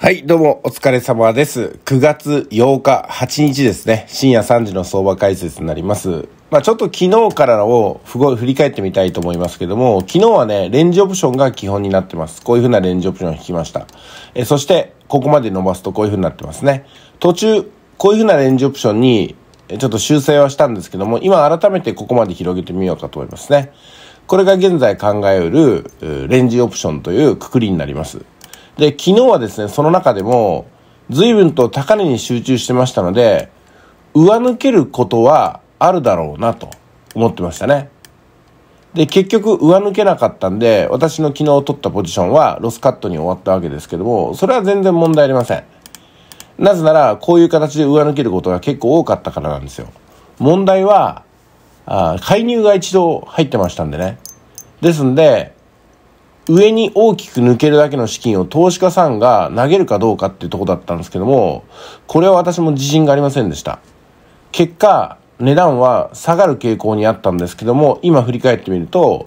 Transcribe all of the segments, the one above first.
はい、どうも、お疲れ様です。9月8日、8日ですね。深夜3時の相場解説になります。まあちょっと昨日からをふご振り返ってみたいと思いますけども、昨日はね、レンジオプションが基本になってます。こういう風なレンジオプションを引きました。えそして、ここまで伸ばすとこういう風になってますね。途中、こういう風なレンジオプションに、ちょっと修正はしたんですけども、今改めてここまで広げてみようかと思いますね。これが現在考えうる、レンジオプションというくくりになります。で、昨日はですね、その中でも、随分と高値に集中してましたので、上抜けることはあるだろうなと思ってましたね。で、結局上抜けなかったんで、私の昨日取ったポジションはロスカットに終わったわけですけども、それは全然問題ありません。なぜなら、こういう形で上抜けることが結構多かったからなんですよ。問題は、あ介入が一度入ってましたんでね。ですんで、上に大きく抜けるだけの資金を投資家さんが投げるかどうかっていうとこだったんですけども、これは私も自信がありませんでした。結果、値段は下がる傾向にあったんですけども、今振り返ってみると、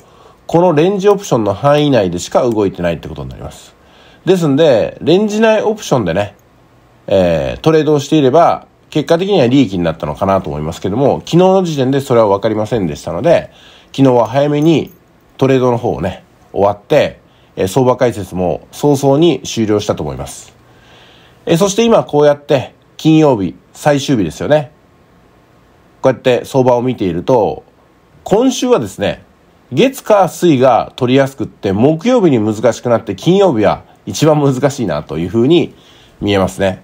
このレンジオプションの範囲内でしか動いてないってことになります。ですんで、レンジ内オプションでね、えー、トレードをしていれば、結果的には利益になったのかなと思いますけども、昨日の時点でそれは分かりませんでしたので、昨日は早めにトレードの方をね、終わって、え相場解説も早々に終了したと思います。えそして今こうやって金曜日最終日ですよね。こうやって相場を見ていると、今週はですね、月火水が取りやすくって木曜日に難しくなって金曜日は一番難しいなというふうに見えますね。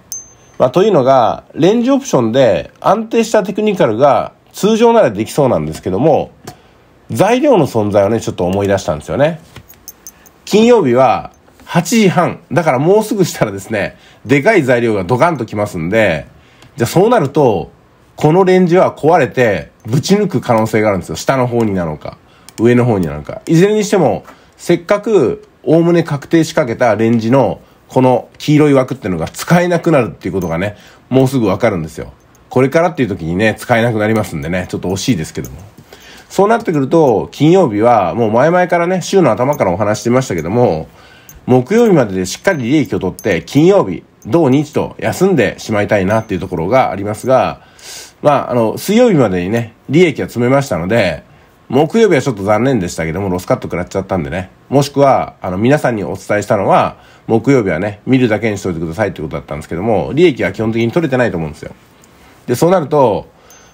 まあ、というのが、レンジオプションで安定したテクニカルが通常ならできそうなんですけども、材料の存在をね、ちょっと思い出したんですよね。金曜日は8時半。だからもうすぐしたらですね、でかい材料がドカンときますんで、じゃあそうなると、このレンジは壊れて、ぶち抜く可能性があるんですよ。下の方になのか、上の方になのか。いずれにしても、せっかく、おおむね確定しかけたレンジの、この黄色い枠っていうのが使えなくなるっていうことがね、もうすぐわかるんですよ。これからっていう時にね、使えなくなりますんでね、ちょっと惜しいですけども。そうなってくると、金曜日は、もう前々からね、週の頭からお話してましたけども、木曜日まででしっかり利益を取って、金曜日、土日と休んでしまいたいなっていうところがありますが、まあ、あの、水曜日までにね、利益は詰めましたので、木曜日はちょっと残念でしたけども、ロスカット食らっちゃったんでね。もしくは、あの、皆さんにお伝えしたのは、木曜日はね、見るだけにしといてくださいってことだったんですけども、利益は基本的に取れてないと思うんですよ。で、そうなると、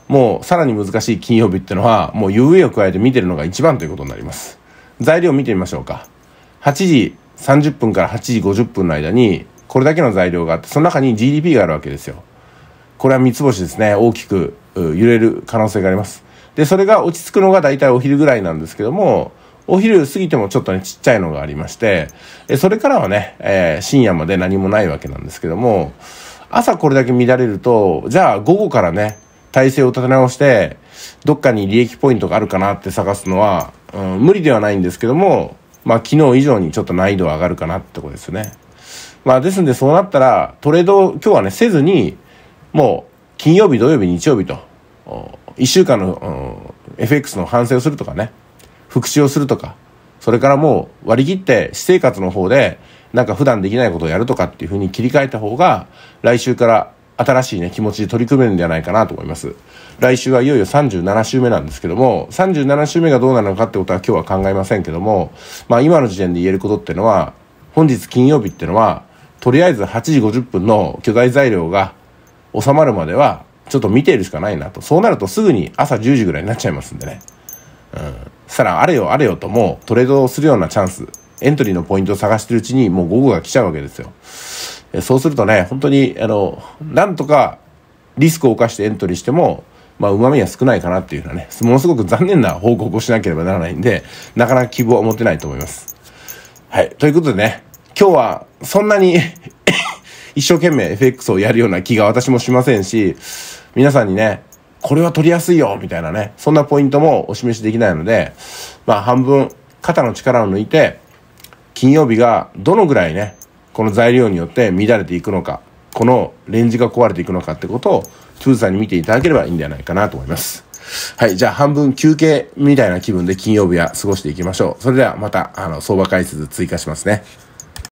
もうさらに難しい金曜日ってのは、もう UA を加えて見てるのが一番ということになります。材料を見てみましょうか。8時30分から8時50分の間に、これだけの材料があって、その中に GDP があるわけですよ。これは三つ星ですね。大きく揺れる可能性があります。で、それが落ち着くのが大体お昼ぐらいなんですけども、お昼過ぎてもちょっとね、ちっちゃいのがありまして、それからはね、えー深夜まで何もないわけなんですけども、朝これだけ乱れると、じゃあ午後からね、体勢を立て直して、どっかに利益ポイントがあるかなって探すのは、うん、無理ではないんですけども、まあ昨日以上にちょっと難易度は上がるかなってことですね。まあですんでそうなったら、トレードを今日はね、せずに、もう金曜日、土曜日、日曜日と、1週間の、うん、FX の反省をするとかね、復習をするとか、それからもう割り切って私生活の方で、なんか普段できないことをやるとかっていうふうに切り替えた方が、来週から新しいね、気持ちで取り組めるんではないかなと思います。来週はいよいよ37週目なんですけども、37週目がどうなるのかってことは今日は考えませんけども、まあ今の時点で言えることってのは、本日金曜日ってのは、とりあえず8時50分の巨大材料が収まるまでは、ちょっと見ているしかないなと。そうなるとすぐに朝10時ぐらいになっちゃいますんでね。うん。そしたら、あれよあれよともうトレードをするようなチャンス、エントリーのポイントを探してるうちにもう午後が来ちゃうわけですよ。そうするとね、本当に、あの、なんとかリスクを冒してエントリーしても、まあ、旨味は少ないかなっていうのはね、ものすごく残念な報告をしなければならないんで、なかなか希望は持てないと思います。はい。ということでね、今日はそんなに 一生懸命 FX をやるような気が私もしませんし、皆さんにね、これは取りやすいよみたいなね、そんなポイントもお示しできないので、まあ半分肩の力を抜いて、金曜日がどのぐらいね、この材料によって乱れていくのか、このレンジが壊れていくのかってことを、トゥーズさんに見ていただければいいんではないかなと思います。はい、じゃあ半分休憩みたいな気分で金曜日は過ごしていきましょう。それではまた、あの、相場解説追加しますね。